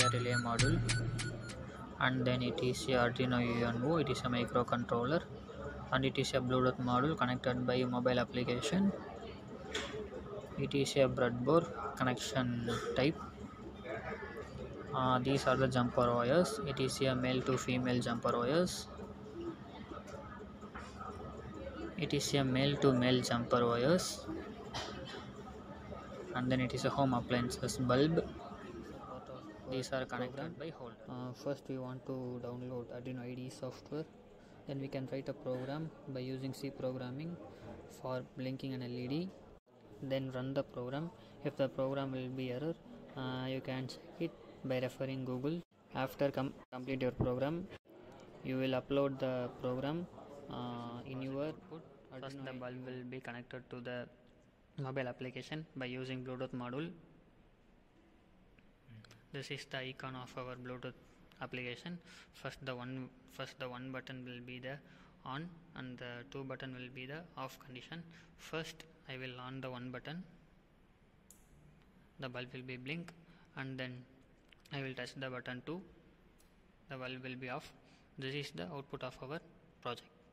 a relay module. And then it is a Arduino UNO it is a microcontroller. And it is a Bluetooth module connected by mobile application. It is a breadboard connection type. Uh, these are the jumper wires. It is a male to female jumper wires. It is a male to male jumper wires. And then it is a home appliances bulb these are connected by hold uh, first we want to download arduino ide software. Then we can write a program by using c programming for blinking an led then run the program. If the program will be error uh, you can check it by referring google. After com- complete your program you will upload the program uh, in your first the bulb will be connected to the mobile application by using bluetooth module this is the icon of our bluetooth application. First the one first the one button will be the on and the two button will be the off condition. First i will on the one button. The bulb will be blink and then i will touch the button 2 the bulb will be off. This is the output of our project